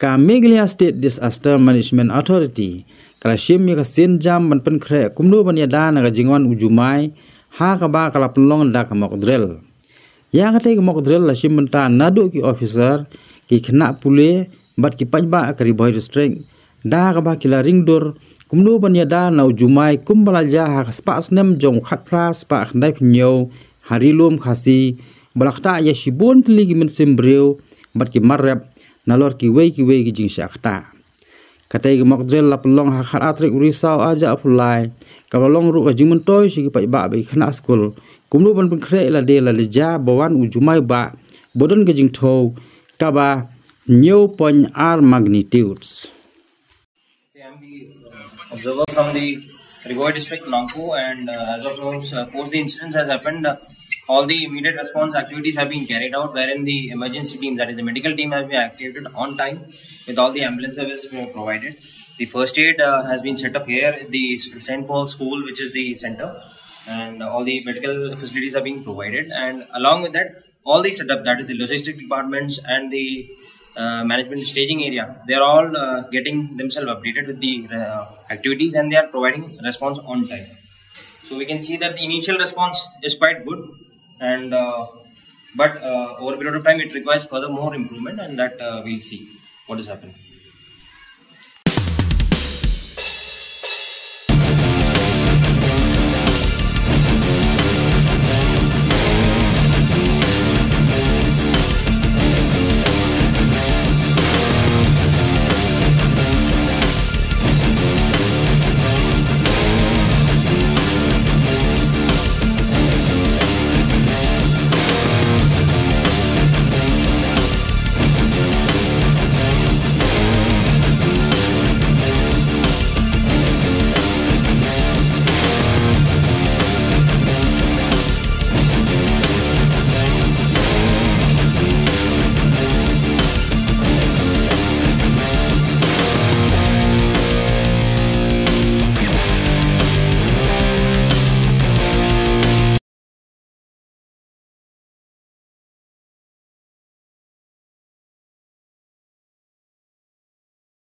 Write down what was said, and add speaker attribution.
Speaker 1: ka Meghalaya State Disaster Management Authority. Kala shim ya sin jam ban pen kre kumnu ban ya da na jingwan ujumai ha ka ba kala pelong da ka mok drill ya ka te mok drill la shim ta nadu ki officer ki khna pule bat ki pajba ka ri boy district da ka ba kila ring dor kumnu ban ya da na ujumai kumbala ja ha ka spa snem jong khat pra spa dai pnyo hari lum khasi balakta ya shibon tli min simbreu bat ki marrep na lor ki wei ki wei ki jing sha shakta katai ki mok drel lap long ha khat atrik risau aja apulai ka long ru ka jimun toy shi ki pai ba be khana skul kumlu ban ban khre la de la le ja bawan jumai ba. Bodon ke jing tho ka ba new point r magnitudes.
Speaker 2: I'm the observer from the Rigoy district, Nangpo, and uh, as of now, uh, post the incidents has happened, uh, all the immediate response activities have been carried out, wherein the emergency team, that is the medical team, has been activated on time with all the ambulance services provided. The first aid uh, has been set up here at the St. Paul School, which is the center, and all the medical facilities are being provided. And along with that, all the setup, that is the logistic departments and the uh, management staging area, they are all uh, getting themselves updated with the uh, activities and they are providing response on time. So we can see that the initial response is quite good and uh, but uh, over a period of time it requires further more improvement and that uh, we'll see what is happening